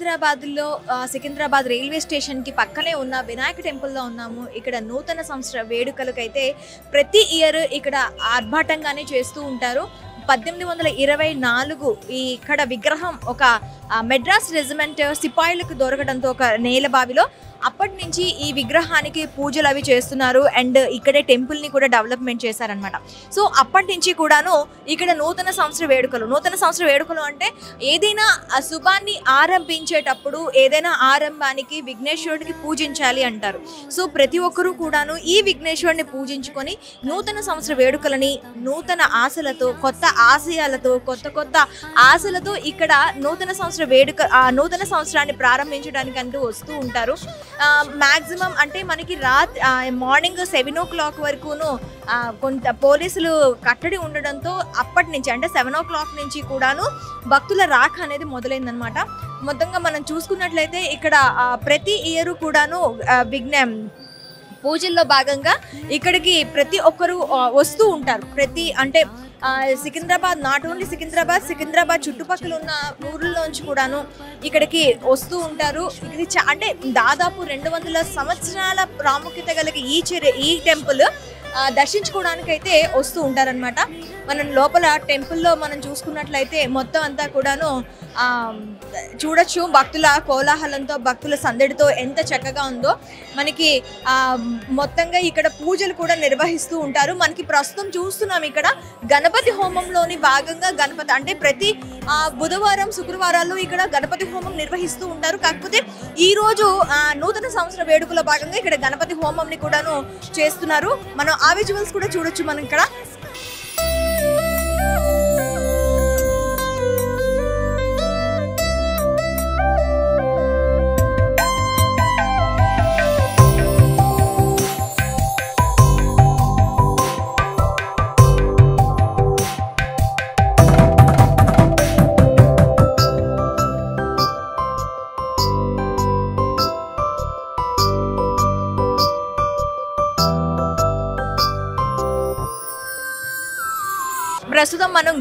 సికింద్రాబాద్లో సికింద్రాబాద్ రైల్వే స్టేషన్కి పక్కనే ఉన్న వినాయక టెంపుల్లో ఉన్నాము. ఇక్కడ నూతన సంవత్సర వేడుకలకైతే ప్రతి ఇయర్ ఇక్కడ ఆర్భాటంగానే చేస్తూ ఉంటారు. పద్దెనిమిది వందల ఇరవై నాలుగు ఈ ఇక్కడ విగ్రహం ఒక మెడ్రాస్ రెజిమెంట్ సిపాయిలకు దొరకడంతో ఒక నేల బావిలో అప్పటి నుంచి ఈ విగ్రహానికి పూజలు అవి చేస్తున్నారు అండ్ ఇక్కడే టెంపుల్ని కూడా డెవలప్మెంట్ చేశారనమాట సో అప్పటి నుంచి కూడాను ఇక్కడ నూతన సంవత్సర వేడుకలు నూతన సంవత్సర వేడుకలు అంటే ఏదైనా ఆ శుభాన్ని ఆరంభించేటప్పుడు ఏదైనా ఆరంభానికి విఘ్నేశ్వరుడికి పూజించాలి అంటారు. సో ప్రతి ఒక్కరూ కూడాను ఈ విఘ్నేశ్వరుని పూజించుకొని నూతన సంవత్సర వేడుకలని నూతన ఆశలతో కొత్త ఆశయాలతో కొత్త కొత్త ఆశలతో ఇక్కడ నూతన సంవత్సర వేడుక నూతన సంవత్సరాన్ని ప్రారంభించడానికి అంటూ వస్తూ ఉంటారు. మ్యాక్సిమం అంటే మనకి రాత్రి మార్నింగ్ సెవెన్ ఓ క్లాక్ వరకును కొంత పోలీసులు కట్టడి ఉండడంతో అప్పటి నుంచి అంటే సెవెన్ ఓ క్లాక్ నుంచి కూడాను భక్తుల రాక అనేది మొదలైందనమాట మొత్తంగా మనం చూసుకున్నట్లయితే ఇక్కడ ప్రతి ఇయర్ కూడాను విఘ్న పూజల్లో భాగంగా ఇక్కడికి ప్రతి ఒక్కరు వస్తూ ఉంటారు. ప్రతి అంటే సికింద్రాబాద్ నాట్ ఓన్లీ సికింద్రాబాద్ సికింద్రాబాద్ చుట్టుపక్కల ఉన్న ఊర్లలోంచి కూడాను ఇక్కడికి వస్తూ ఉంటారు. ఇది అంటే దాదాపు రెండు వందల సంవత్సరాల ప్రాముఖ్యత కలిగి ఈ ఈ టెంపుల్. దర్శించుకోవడానికి అయితే వస్తూ ఉంటారనమాట మనం లోపల టెంపుల్లో మనం చూసుకున్నట్లయితే మొత్తం అంతా కూడాను చూడొచ్చు. భక్తుల కోలాహలంతో భక్తుల సందడితో ఎంత చక్కగా ఉందో. మనకి మొత్తంగా ఇక్కడ పూజలు కూడా నిర్వహిస్తూ ఉంటారు. మనకి ప్రస్తుతం చూస్తున్నాం ఇక్కడ గణపతి హోమంలోని భాగంగా గణపతి అంటే ప్రతి బుధవారం శుక్రవారాల్లో ఇక్కడ గణపతి హోమం నిర్వహిస్తూ ఉంటారు. కాకపోతే ఈరోజు ఆ, నూతన సంవత్సర వేడుకల భాగంగా ఇక్కడ గణపతి హోమంని కూడాను చేస్తున్నారు. మనం ఆ విజువల్స్ కూడా చూడొచ్చు మనం ఇక్కడ.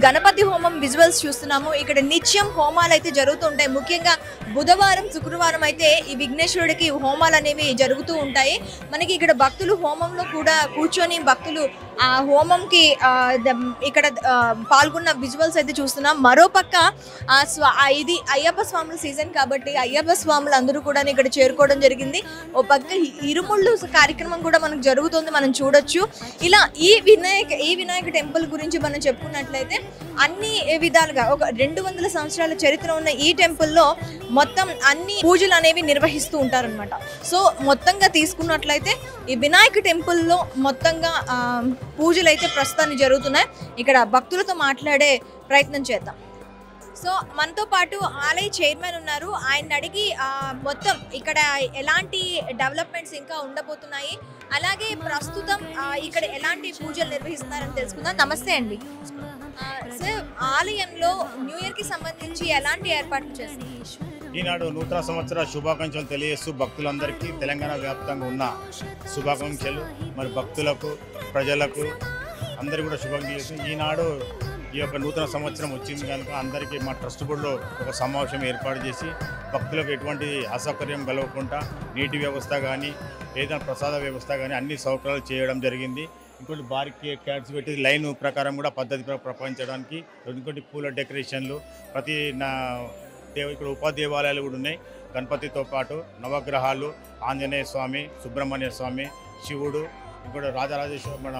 గణపతి హోమం విజువల్స్ చూస్తున్నాము. ఇక్కడ నిత్యం హోమాలు అయితే జరుగుతుంటాయి. ముఖ్యంగా బుధవారం శుక్రవారం అయితే ఈ విఘ్నేశ్వరుడికి హోమాలు అనేవి జరుగుతూ ఉంటాయి. మనకి ఇక్కడ భక్తులు హోమంలో కూడా కూర్చొని భక్తులు ఆ హోమంకి ద- ఇక్కడ పాల్గొన్న విజువల్స్ అయితే చూస్తున్నాం. మరోపక్క ఆ స్వా ఇది అయ్యప్ప స్వాముల సీజన్ కాబట్టి అయ్యప్ప స్వాములు అందరూ కూడా ఇక్కడ చేరుకోవడం జరిగింది. ఓ పక్క ఇరుముళ్ళు కార్యక్రమం కూడా మనకు జరుగుతుంది మనం చూడొచ్చు. ఇలా ఈ వినాయక ఈ వినాయక టెంపుల్ గురించి మనం చెప్పుకున్నట్లయితే అన్ని విధాలుగా ఒక రెండు వందల సంవత్సరాల చరిత్ర ఉన్న ఈ టెంపుల్లో మొత్తం అన్ని పూజలు అనేవి నిర్వహిస్తూ ఉంటారనమాట సో మొత్తంగా తీసుకున్నట్లయితే ఈ వినాయక టెంపుల్లో మొత్తంగా పూజలు అయితే ప్రస్తుతాన్ని జరుగుతున్నాయి. ఇక్కడ భక్తులతో మాట్లాడే ప్రయత్నం చేద్దాం. సో మనతో పాటు ఆలయ చైర్మన్ ఉన్నారు. ఆయన అడిగి మొత్తం ఇక్కడ ఎలాంటి డెవలప్మెంట్స్ ఇంకా ఉండబోతున్నాయి? అలాగే ప్రస్తుతం ఇక్కడ ఎలాంటి పూజలు నిర్వహిస్తున్నారని తెలుసుకుందాం. నమస్తే అండి. సార్ ఆలయంలో న్యూ ఇయర్కి సంబంధించి ఎలాంటి ఏర్పాట్లు చేస్తారు? ఈనాడు నూతన సంవత్సర శుభాకాంక్షలు తెలియజేస్తూ భక్తులందరికీ తెలంగాణ వ్యాప్తంగా ఉన్న శుభాకాంక్షలు మరి భక్తులకు ప్రజలకు అందరికీ కూడా శుభాకాంక్షలు ఈనాడు ఈ యొక్క నూతన సంవత్సరం వచ్చింది కనుక అందరికీ మా ట్రస్ట్ బోర్డులో ఒక సమావేశం ఏర్పాటు చేసి భక్తులకు ఎటువంటి అసౌకర్యం కలగకుండా నీటి వ్యవస్థ కానీ ఏదైనా ప్రసాద వ్యవస్థ కానీ అన్ని సౌకర్యాలు చేయడం జరిగింది. ఇంకోటి బార్కి క్యాట్స్ పెట్టి లైన్ ప్రకారం కూడా పద్ధతి ప్రపంచడానికి ఇంకోటి పూల డెకరేషన్లు ప్రతి నా దేవ ఇక్కడ ఉపదేవాలయాలు కూడా ఉన్నాయి. గణపతితో పాటు నవగ్రహాలు ఆంజనేయ స్వామి సుబ్రహ్మణ్య స్వామి శివుడు ఇక్కడ రాజరాజేశ్వర మన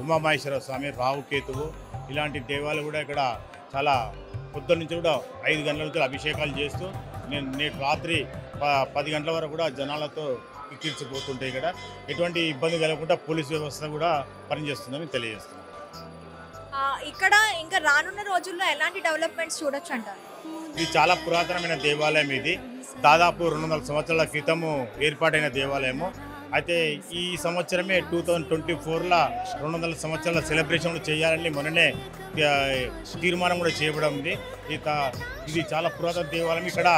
ఉమామహేశ్వర స్వామి రావుకేతువు ఇలాంటి దేవాలు కూడా ఇక్కడ చాలా పొద్దున్న నుంచి కూడా ఐదు గంటల నుంచి అభిషేకాలు చేస్తూ నేను నేటి రాత్రి ప- పది గంటల వరకు కూడా జనాలతో ఎక్కించిపోతుంటాయి ఇక్కడ ఎటువంటి ఇబ్బంది కలగకుండా పోలీస్ వ్యవస్థ కూడా పనిచేస్తుందని తెలియజేస్తున్నాను ఆ, ఇక్కడ ఇంకా రానున్న రోజుల్లో ఎలాంటి డెవలప్మెంట్స్ చూడొచ్చు అంటారు ఇది చాలా పురాతనమైన దేవాలయం ఇది. దాదాపు రెండు వందల సంవత్సరాల క్రితము ఏర్పాటైన దేవాలయము. అయితే ఈ సంవత్సరమే టూ థౌజండ్ ట్వంటీ ఫోర్లో రెండు వందల సంవత్సరాల సెలబ్రేషన్ చేయాలని మొన్ననే తీర్మానం కూడా చేయబడి ఉంది. ఇక ఇది చాలా పురాతన దేవాలయం. ఇక్కడ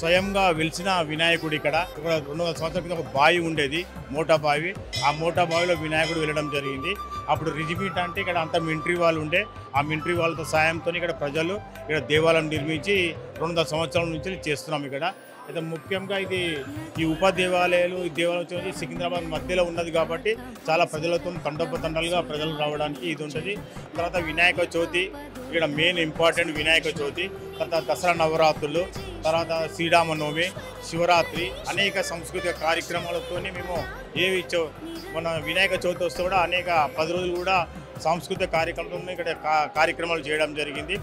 స్వయంగా వెలిసిన వినాయకుడు ఇక్కడ. ఇక్కడ రెండు వందల సంవత్సరాల క్రితం ఒక బావి ఉండేది మోటా బావి. ఆ మోటా బావిలో వినాయకుడు వెళ్ళడం జరిగింది. అప్పుడు రిజిబీట్ అంటే ఇక్కడ అంత మింట్రీ వాళ్ళు ఉండే. ఆ మింట్రీ వాళ్ళతో సాయంతో ఇక్కడ ప్రజలు ఇక్కడ దేవాలయం నిర్మించి రెండు వందల సంవత్సరాల నుంచి చేస్తున్నాం ఇక్కడ. అయితే ముఖ్యంగా ఇది ఈ ఉప దేవాలయాలు ఈ దేవాలయం సికింద్రాబాద్ మధ్యలో ఉన్నది కాబట్టి చాలా ప్రజలతో తండోపతండాలుగా ప్రజలు రావడానికి ఇది ఉంటుంది. తర్వాత వినాయక చవితి ఇక్కడ మెయిన్ ఇంపార్టెంట్ వినాయక చవితి తర్వాత దసరా నవరాత్రులు తర్వాత శ్రీరామనవమి శివరాత్రి అనేక సాంస్కృతిక కార్యక్రమాలతో మేము ఏవి చో మన వినాయక చవితి వస్తే కూడా అనేక పది రోజులు కూడా సాంస్కృతిక కార్యక్రమం ఇక్కడ కార్యక్రమాలు చేయడం జరిగింది.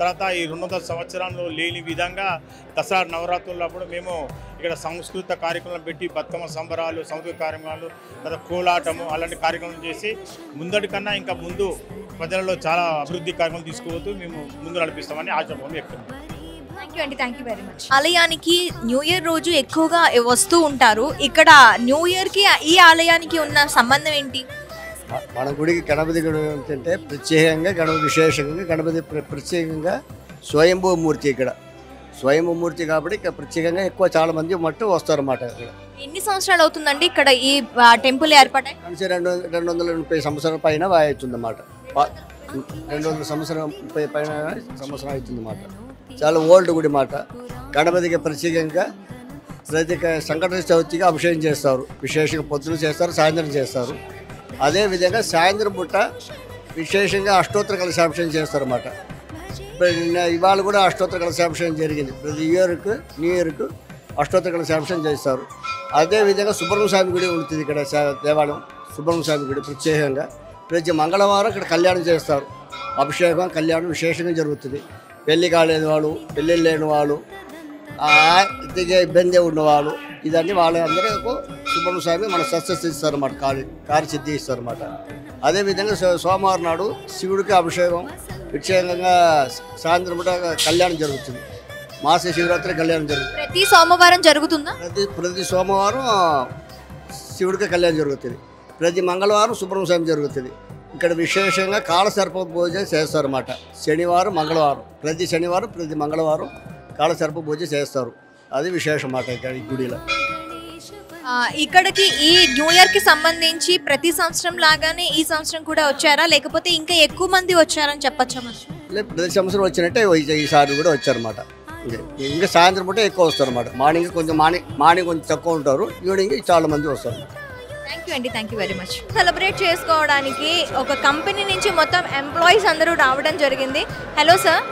తర్వాత ఈ రెండు వందల సంవత్సరాల్లో లేని విధంగా దసరా నవరాత్రులప్పుడు మేము ఇక్కడ సాంస్కృతిక కార్యక్రమాలు పెట్టి బతుకమ్మ సంబరాలు సాంస్కృతిక కార్యక్రమాలు తర్వాత కోలాటము అలాంటి కార్యక్రమాలు చేసి ముందటి కన్నా ఇంకా ముందు ప్రజలలో చాలా అభివృద్ధి కార్యక్రమాలు తీసుకుపోతూ మేము ముందు నడిపిస్తామని ఆశాభావం వ్యక్తం. థ్యాంక్ యూ అండి థ్యాంక్ యూ వెరీ మచ్ ఆలయానికి న్యూ ఇయర్ రోజు ఎక్కువగా వస్తూ ఉంటారు. ఇక్కడ న్యూ ఇయర్కి ఈ ఆలయానికి ఉన్న సంబంధం ఏంటి? మన గుడికి గణపతి గుడి ఏంటంటే ప్రత్యేకంగా గణపతి విశేషంగా గణపతి ప్ర- ప్రత్యేకంగా స్వయంభూ మూర్తి ఇక్కడ. స్వయంభూ మూర్తి కాబట్టి ఇక్కడ ప్రత్యేకంగా ఎక్కువ చాలా మంది మట్టు వస్తారన్నమాట ఇక్కడ. ఎన్ని సంవత్సరాలు అవుతుందండి ఇక్కడ ఈ టెంపుల్ ఏర్పాటై? రెండు రెండు వందల ముప్పై సంవత్సరాల పైన అవుతుందన్నమాట రెండు వందల సంవత్సరం ముప్పై పైన సంవత్సరం అవుతుందన్నమాట. చాలా ఓల్డ్ గుడి మాట గణపతికి ప్రత్యేకంగా ప్రతి సంకట చవితికి అభిషేకం చేస్తారు. విశేషంగా పొద్దున చేస్తారు సాయంత్రం చేస్తారు. అదేవిధంగా సాయంత్రం పూట విశేషంగా అష్టోత్తర కలశాభిషేకం చేస్తారన్నమాట. ఇప్పుడు ఇవాళ కూడా అష్టోత్తర కలశాభిషేకం జరిగింది. ప్రతి ఇయర్కు న్యూ ఇయర్కు అష్టోత్తర కలశాభిషేకం చేస్తారు. అదేవిధంగా సుబ్రహ్మ స్వామి గుడి ఉంటుంది ఇక్కడ దేవాలయం. సుబ్రహ్మ స్వామి గుడి ప్రత్యేకంగా. ప్రతి మంగళవారం ఇక్కడ కళ్యాణం చేస్తారు. అభిషేకం కళ్యాణం విశేషంగా జరుగుతుంది. పెళ్ళి కాలేని వాళ్ళు పెళ్ళిళ్ళు లేని వాళ్ళు ఇబ్బంది ఉన్నవాళ్ళు ఇదన్నీ వాళ్ళందరూ సుబ్రహ్మణ్య స్వామి మన సక్సెస్ ఇస్తారన్నమాట కాలి కార్యసిద్ధి ఇస్తారన్నమాట. అదేవిధంగా సోమవారం నాడు శివుడికి అభిషేకం ప్రత్యేకంగా సాయంత్రం పూట కళ్యాణం జరుగుతుంది. మాస శివరాత్రి కళ్యాణం జరుగుతుంది ప్రతి సోమవారం జరుగుతుందా? ప్రతి ప్రతి సోమవారం శివుడికి కళ్యాణం జరుగుతుంది. ప్రతి మంగళవారం సుబ్రహ్మణ్య స్వామి జరుగుతుంది. ఇక్కడ విశేషంగా కాళసర్ప పూజ చేస్తారన్నమాట. శనివారం మంగళవారం. ప్రతి శనివారం ప్రతి మంగళవారం కాళసర్ప పూజ చేస్తారు. అది విశేషం అన్నమాట ఇక్కడ ఈ గుడిలో. ఇక్కడికి ఈ న్యూ ఇయర్కి సంబంధించి ప్రతి సంవత్సరం లాగానే ఈ సంవత్సరం కూడా వచ్చారా? లేకపోతే ఇంకా ఎక్కువ మంది వచ్చారని చెప్పచ్చా ప్రతి సంవత్సరం వచ్చినట్టే ఈ- ఈసారి కూడా వచ్చారన్నమాట. ఇంకా ఇంకా సాయంత్రం పూట ఎక్కువ వస్తారన్నమాట. మార్నింగ్ కొంచెం మార్నింగ్ మార్నింగ్ కొంచెం తక్కువ ఉంటారు. ఈవినింగ్ చాలా మంది వస్తారు. థ్యాంక్ యూ అండి thank you very much. Celebrate చేసుకోవడానికి ఒక కంపెనీ నుంచి మొత్తం ఎంప్లాయీస్ అందరూ రావడం జరిగింది. Hello sir.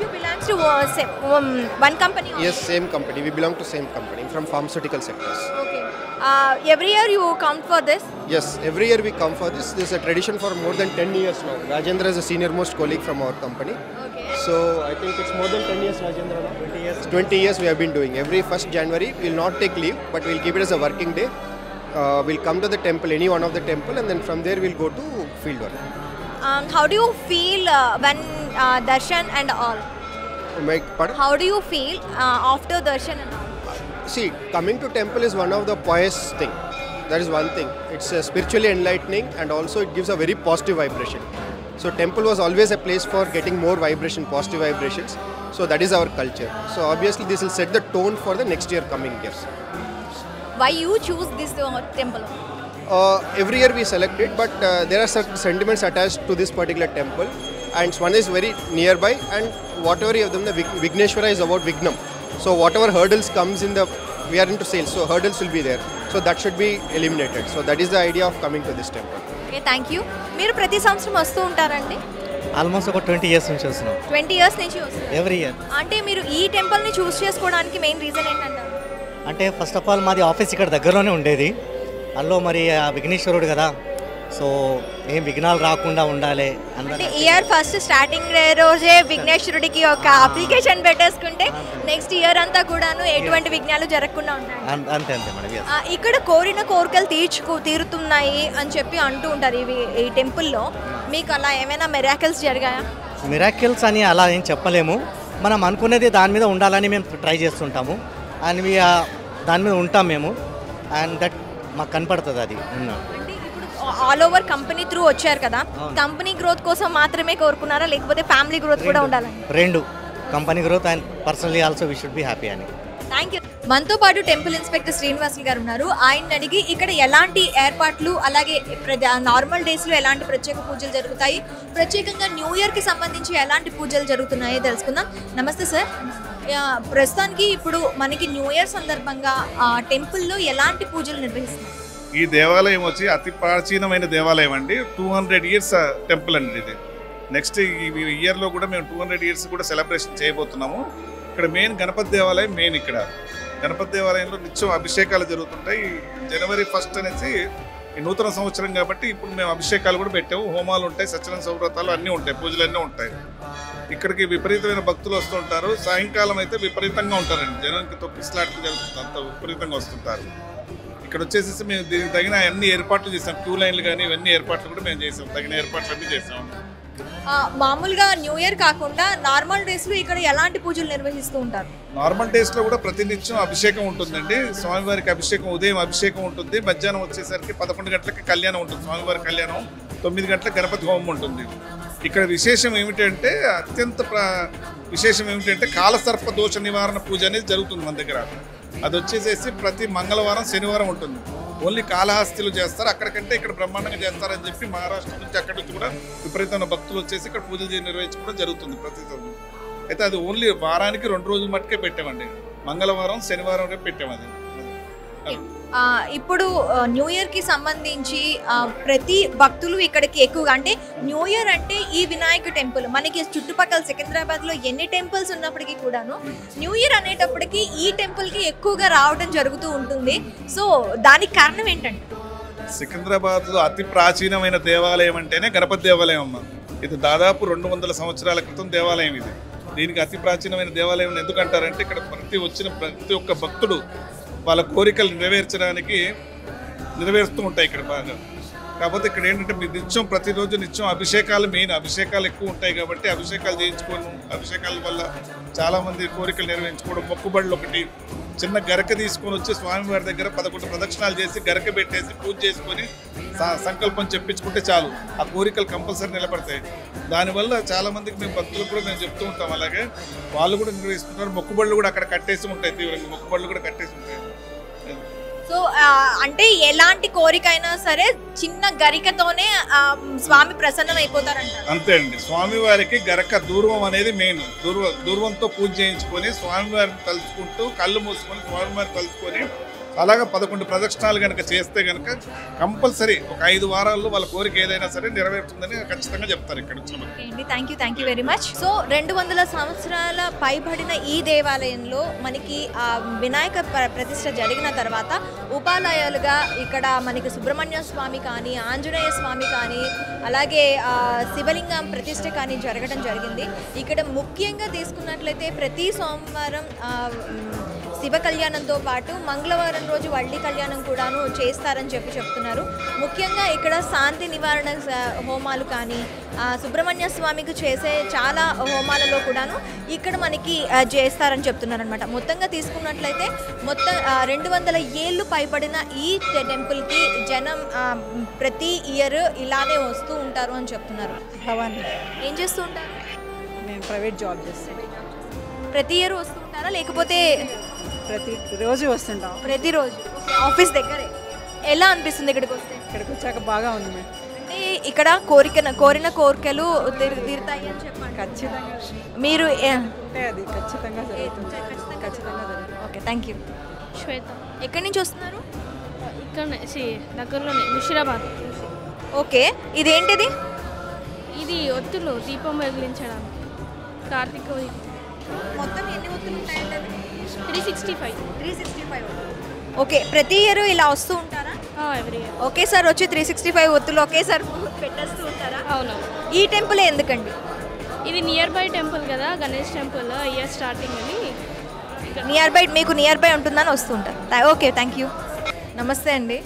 you belong to uh, same, um, one company? Also? Yes, same company. We belong to same company from pharmaceutical sectors. Okay. Uh, every year you come for this? Yes, every year we come for this. This is a tradition for more than 10 years now. Rajendra is a senior most colleague from our company. Okay. So I think it's more than 10 years Rajendra now. 20 years. 20 years we have been doing. Every 1st January we will not take leave but we will keep it as a working day. Uh, we'll come to the temple, any one of the temple and then from there we'll go to field work. Um, how do you feel uh, when uh, darshan and all? How do you feel uh, after darshan and all? See, coming to temple is one of the pious thing. That is one thing. It's uh, spiritually enlightening and also it gives a very positive vibration. So temple was always a place for getting more vibration, positive vibrations. So that is our culture. So obviously this will set the tone for the next year coming years. Why you choose this uh, temple? Uh, every year we select it, but uh, there are certain sentiments attached to this particular temple. And one is very nearby and whatever you them the Vighneshwara is about విఘ్నం. So whatever hurdles comes in the we are in to sales so hurdles will be there so that should be eliminated so that is the idea of coming to this temple thank you మీరు ప్రతి సంవత్సరం వస్తూ ఉంటారండి? Almost ఒక twenty years నుంచి వస్తున్నాం. Twenty years నుంచి every year అంటే మీరు ఈ టెంపుల్ని చూస్ చేసుకోవడానికి మెయిన్ రీజన్ ఏంటంటే అంటే ఫస్ట్ ఆఫ్ ఆల్ మాది ఆఫీస్ ఇక్కడ దగ్గరలోనే ఉండేది. అల్లో మరి ఆ విఘ్నేశ్వరుడు కదా సో ఏం విఘ్నాలు రాకుండా ఉండాలి అంటే ఇయర్ ఫస్ట్ స్టార్టింగ్ రోజే విఘ్నేశ్వరుడికి ఒక అప్లికేషన్ పెట్టేసుకుంటే నెక్స్ట్ ఇయర్ అంతా కూడాను ఎటువంటి విఘ్నాలు జరగకుండా ఉంటాయి. అంతే అంతే మేడం ఇక్కడ కోరిన కోరికలు తీర్చుకు తీరుతున్నాయి అని చెప్పి అంటూ ఉంటారు ఇవి ఈ టెంపుల్లో. మీకు అలా ఏమైనా మెరాకల్స్ జరిగాయా? మిరాకిల్స్ అని అలా ఏం చెప్పలేము. మనం అనుకునేది దాని మీద ఉండాలని మేము ట్రై చేస్తుంటాము. అండ్ దాని మీద ఉంటాం మేము. అండ్ దట్ మాకు కనపడుతుంది అది. ఉన్నాం ఆల్ ఓవర్ కంపెనీ త్రూ వచ్చారు కదా. కంపెనీ గ్రోత్ కోసం మాత్రమే కోరుకున్నారా? లేకపోతే ఫ్యామిలీ గ్రోత్ కూడా ఉండాలని? రెండు. Company growth and personally also we should be happy అని. Thank you. మనతో పాటు టెంపుల్ ఇన్స్పెక్టర్ శ్రీనివాసులు గారు ఉన్నారు. ఆయన అడిగి ఇక్కడ ఎలాంటి ఏర్పాట్లు అలాగే నార్మల్ డేస్లో ఎలాంటి ప్రత్యేక పూజలు జరుగుతాయి? ప్రత్యేకంగా న్యూ ఇయర్కి సంబంధించి ఎలాంటి పూజలు జరుగుతున్నాయో తెలుసుకుందాం. నమస్తే సార్. ప్రస్తుతానికి ఇప్పుడు మనకి న్యూ ఇయర్ సందర్భంగా టెంపుల్లో ఎలాంటి పూజలు నిర్వహిస్తున్నారు? ఈ దేవాలయం వచ్చి అతి ప్రాచీనమైన దేవాలయం అండి. టూ హండ్రెడ్ ఇయర్స్ టెంపుల్ అండి ఇది. నెక్స్ట్ ఈ ఇయర్లో కూడా మేము టూ హండ్రెడ్ ఇయర్స్ కూడా సెలబ్రేషన్ చేయబోతున్నాము. ఇక్కడ మెయిన్ గణపతి దేవాలయం మెయిన్ ఇక్కడ. గణపతి దేవాలయంలో నిత్యం అభిషేకాలు జరుగుతుంటాయి. జనవరి ఫస్ట్ అనేసి ఈ నూతన సంవత్సరం కాబట్టి ఇప్పుడు మేము అభిషేకాలు కూడా పెట్టాము. హోమాలు ఉంటాయి సత్యనారాయణ సౌవ్రతాలు అన్నీ ఉంటాయి పూజలు అన్నీ ఉంటాయి. ఇక్కడికి విపరీతమైన భక్తులు వస్తుంటారు సాయంకాలం అయితే విపరీతంగా ఉంటారండి. జనానికి తొక్కిసలాట్లు జరుగుతుంది అంత విపరీతంగా వస్తుంటారు. ఇక్కడ వచ్చేసేసి మేము దీనికి తగిన అన్ని ఏర్పాట్లు చేసాం క్యూ లైన్లు కానీ ఇవన్నీ ఏర్పాట్లు కూడా మేము చేసాం తగిన ఏర్పాట్లు అన్నీ చేసాం మామూలుగా న్యూ ఇయర్ కాకుండా నార్మల్ డేస్లో ఇక్కడ ఎలాంటి పూజలు నిర్వహిస్తూ ఉంటారు? నార్మల్ డేస్లో కూడా ప్రతినిత్యం అభిషేకం ఉంటుందండి. స్వామివారికి అభిషేకం ఉదయం అభిషేకం ఉంటుంది. మధ్యాహ్నం వచ్చేసరికి పదకొండు గంటలకి కళ్యాణం ఉంటుంది. స్వామివారి కళ్యాణం తొమ్మిది గంటలకు గణపతి హోమం ఉంటుంది. ఇక్కడ విశేషం ఏమిటంటే అత్యంత విశేషం ఏమిటంటే కాలసర్ప దోష నివారణ పూజ అనేది జరుగుతుంది మన దగ్గర. అది వచ్చేసేసి ప్రతి మంగళవారం శనివారం ఉంటుంది. ఓన్లీ కాళహస్తిలో చేస్తారు. అక్కడికంటే ఇక్కడ బ్రహ్మాండంగా చేస్తారని చెప్పి మహారాష్ట్ర నుంచి అక్కడి నుంచి కూడా విపరీతమైన భక్తులు వచ్చేసి ఇక్కడ పూజలు నిర్వహించుకోవడం జరుగుతుంది ప్రతి అయితే అది ఓన్లీ వారానికి రెండు రోజులు మట్టుకే పెట్టామండి. మంగళవారం శనివారం రేపు పెట్టాము అది. ఇప్పుడు న్యూ ఇయర్కి సంబంధించి ప్రతి భక్తులు ఇక్కడికి ఎక్కువగా అంటే న్యూ ఇయర్ అంటే ఈ వినాయక టెంపుల్ మనకి చుట్టుపక్కల సికింద్రాబాద్లో ఎన్ని టెంపుల్స్ ఉన్నప్పటికీ కూడాను న్యూ ఇయర్ అనేటప్పటికి ఈ టెంపుల్కి ఎక్కువగా రావడం జరుగుతూ ఉంటుంది. సో దానికి కారణం ఏంటంటే సికింద్రాబాద్లో అతి ప్రాచీనమైన దేవాలయం అంటేనే గణపతి దేవాలయం అమ్మ. ఇది దాదాపు రెండు వందల సంవత్సరాల క్రితం దేవాలయం ఇది. దీనికి అతి ప్రాచీనమైన దేవాలయం ఎందుకంటారంటే ఇక్కడ ప్రతి వచ్చిన ప్రతి ఒక్క భక్తుడు వాళ్ళ కోరికలు నెరవేర్చడానికి నెరవేరుస్తూ ఉంటాయి ఇక్కడ బాగా. కాకపోతే ఇక్కడ ఏంటంటే మీ నిత్యం ప్రతిరోజు నిత్యం అభిషేకాలు మెయిన్. అభిషేకాలు ఎక్కువ ఉంటాయి కాబట్టి అభిషేకాలు చేయించుకోవడం అభిషేకాల వల్ల చాలామంది కోరికలు నెరవేర్చుకోవడం. మొక్కుబడులు ఒకటి చిన్న గరక తీసుకొని వచ్చి స్వామివారి దగ్గర పదకొండు ప్రదక్షిణాలు చేసి గరక పెట్టేసి పూజ చేసుకొని సంకల్పం చెప్పించుకుంటే చాలు. ఆ కోరికలు కంపల్సరీ నిలబడతాయి. దానివల్ల చాలామందికి మేము భక్తులు కూడా మేము చెప్తూ ఉంటాం అలాగే. వాళ్ళు కూడా నిర్వహిస్తున్నారు. మొక్కుబడులు కూడా అక్కడ కట్టేసి ఉంటాయి తీవ్రంగా. మొక్కుబడులు కూడా కట్టేసి ఉంటాయి. సో అంటే ఎలాంటి కోరిక అయినా సరే చిన్న గరికతోనే స్వామి ప్రసన్నం అయిపోతారంట అంతే అండి. స్వామి వారికి గరక దూర్వం అనేది మెయిన్. దూర్వ దూర్వంతో పూజ చేయించుకొని స్వామివారిని తలుచుకుంటూ కళ్ళు మూసుకొని స్వామివారిని తలుచుకొని అలాగే పదకొండు ప్రదక్షిణాలు కనుక చేస్తే కనుక కంపల్సరీ ఒక ఐదు వారాల్లో వాళ్ళ కోరిక ఏదైనా సరే నెరవేరుతుందని ఖచ్చితంగా చెప్తారు ఇక్కడ వచ్చిన thank you thank you very much so రెండు వందల సంవత్సరాల పైబడిన ఈ దేవాలయంలో మనకి ఆ వినాయక ప్ర- జరిగిన తర్వాత ఉపాలయాలుగా ఇక్కడ మనకి సుబ్రహ్మణ్య స్వామి కానీ ఆంజనేయ స్వామి కానీ అలాగే శివలింగం ప్రతిష్ట కానీ జరగడం జరిగింది. ఇక్కడ ముఖ్యంగా తీసుకున్నట్లయితే ప్రతి సోమవారం శివ కళ్యాణంతో పాటు మంగళవారం రోజు వల్లి కళ్యాణం కూడాను చేస్తారని చెప్పి చెప్తున్నారు. ముఖ్యంగా ఇక్కడ శాంతి నివారణ హోమాలు కానీ సుబ్రహ్మణ్య స్వామికి చేసే చాలా హోమాలలో కూడాను ఇక్కడ మనకి చేస్తారని చెప్తున్నారు అనమాట మొత్తంగా తీసుకున్నట్లయితే మొత్తం రెండు వందల ఏళ్ళు పైబడిన ఈ టెంపుల్కి జనం ప్రతి ఇయర్ ఇలానే వస్తూ ఉంటారు అని చెప్తున్నారు. భవానీ ఏం చేస్తూ ఉంటారు? నేను ప్రైవేట్ జాబ్ చేస్తాను. ప్రతి ఇయర్ వస్తూ ఉంటారా? లేకపోతే ప్రతి రోజు వస్తుంటాం. ప్రతిరోజు. ఆఫీస్ దగ్గరే. ఎలా అనిపిస్తుంది ఇక్కడికి వస్తే? ఇక్కడికి వచ్చాక బాగా ఉంది మేడం అంటే ఇక్కడ కోరిక కోరిన కోరికలు తీరు- తీరుతాయి అని చెప్పండి. ఖచ్చితంగా. మీరు ఏ- అంటే అది ఖచ్చితంగా జరుగుతుంది. ఖచ్చితంగా జరుగుతుంది. Okay thank you Shweta. ఎక్కడి నుంచి వస్తున్నారు? ఇక్కడనే సి దగ్గరలోనే ముషిరాబాద్. ఓకే ఇదేంటిది? ఇది ఒత్తులు దీపం వెలిగించడానికి. కార్తీక మొత్తం ఎన్ని ఒత్తులు ఉంటాయండి three sixty five. Three sixty five. Okay ప్రతి ఇయర్ ఇలా వస్తూ ఉంటారా? Every year. ఒకేసారి వచ్చి త్రీ సిక్స్టీ ఫైవ్ ఒత్తులు ఒకేసారి పెట్టేస్తూ ఉంటారా? అవును. ఈ టెంపుల్ ఎందుకండి? ఇది నియర్ బై టెంపుల్ కదా గణేష్ టెంపుల్ ఇయర్ స్టార్టింగ్ అని. నియర్ బై మీకు నియర్ బై ఉంటుందని వస్తూ ఉంటారు. థా- ఓకే థ్యాంక్ యూ. నమస్తే అండి.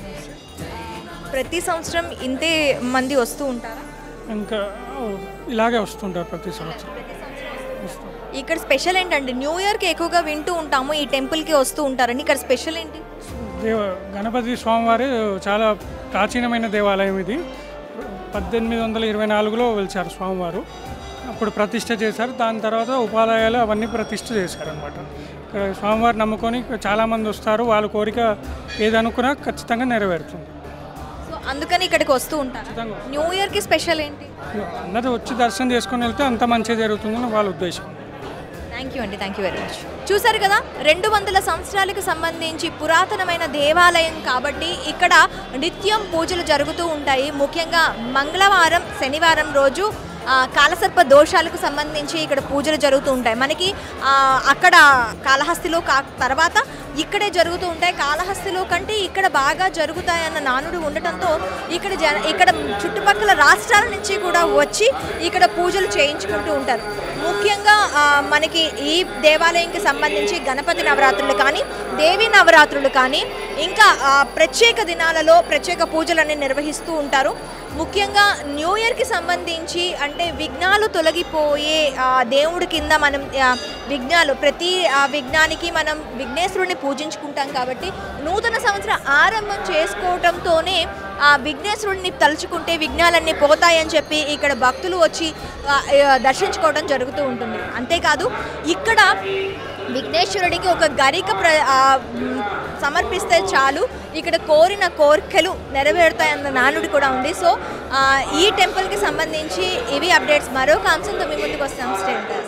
ప్రతి సంవత్సరం ఇంతే మంది వస్తూ ఉంటారా? ఇంకా ఇలాగే వస్తుంటారు ప్రతి సంవత్సరం. వస్తుంటారు. ఇక్కడ స్పెషల్ ఏంటండి? న్యూ ఇయర్కి ఎక్కువగా వింటూ ఉంటాము ఈ టెంపుల్కి వస్తూ ఉంటారని. ఇక్కడ స్పెషల్ ఏంటి? దేవ గణపతి స్వామివారి చాలా ప్రాచీనమైన దేవాలయం ఇది. పద్దెనిమిది వందల ఇరవై నాలుగులో వెలిచారు స్వామివారు. అప్పుడు ప్రతిష్ట చేశారు. దాని తర్వాత ఉపాలయాలు అవన్నీ ప్రతిష్ట చేశారనమాట ఇక్కడ స్వామివారి నమ్ముకొని చాలామంది వస్తారు. వాళ్ళ కోరిక ఏదనుకున్నా ఖచ్చితంగా నెరవేరుతుంది. సో అందుకని ఇక్కడికి వస్తూ ఉంటారు. న్యూ ఇయర్కి స్పెషల్ ఏంటి? అందరూ వచ్చి దర్శనం చేసుకొని వెళ్తే అంత మంచిగా జరుగుతుందని వాళ్ళ ఉద్దేశం. థ్యాంక్ యూ అండి థ్యాంక్ యూ వెరీ మచ్ చూసారు కదా రెండు వందల సంవత్సరాలకు సంబంధించి పురాతనమైన దేవాలయం కాబట్టి ఇక్కడ నిత్యం పూజలు జరుగుతూ ఉంటాయి. ముఖ్యంగా మంగళవారం శనివారం రోజు కాలసర్ప దోషాలకు సంబంధించి ఇక్కడ పూజలు జరుగుతూ ఉంటాయి. మనకి అక్కడ కాళహస్తిలో కా తర్వాత ఇక్కడే జరుగుతూ ఉంటాయి. కాళహస్తిలో కంటే ఇక్కడ బాగా జరుగుతాయన్న నానుడు ఉండటంతో ఇక్కడ జన ఇక్కడ చుట్టుపక్కల రాష్ట్రాల నుంచి కూడా వచ్చి ఇక్కడ పూజలు చేయించుకుంటూ ఉంటారు. ముఖ్యంగా మనకి ఈ దేవాలయంకి సంబంధించి గణపతి నవరాత్రులు కానీ దేవి నవరాత్రులు కానీ ఇంకా ప్రత్యేక దినాలలో ప్రత్యేక పూజలన్నీ నిర్వహిస్తూ ఉంటారు. ముఖ్యంగా న్యూ ఇయర్కి సంబంధించి అంటే విఘ్నాలు తొలగిపోయే దేవుడి కింద మనం విఘ్నాలు ప్రతి ఆ, విఘ్నానికి మనం విఘ్నేశ్వరుని పూజించుకుంటాం కాబట్టి నూతన సంవత్సర ఆరంభం చేసుకోవటంతోనే ఆ విఘ్నేశ్వరుడిని తలుచుకుంటే విఘ్నాలన్నీ పోతాయని చెప్పి ఇక్కడ భక్తులు వచ్చి దర్శించుకోవడం జరుగుతూ ఉంటుంది. అంతేకాదు ఇక్కడ విఘ్నేశ్వరుడికి ఒక గరిక ప్ర సమర్పిస్తే చాలు. ఇక్కడ కోరిన కోరికలు నెరవేరుతాయన్న నానుడి కూడా ఉంది. సో ఈ టెంపుల్కి సంబంధించి ఇవి అప్డేట్స్. మరొక అంశంతో మీ ముందుకు వస్తాం స్టేటస్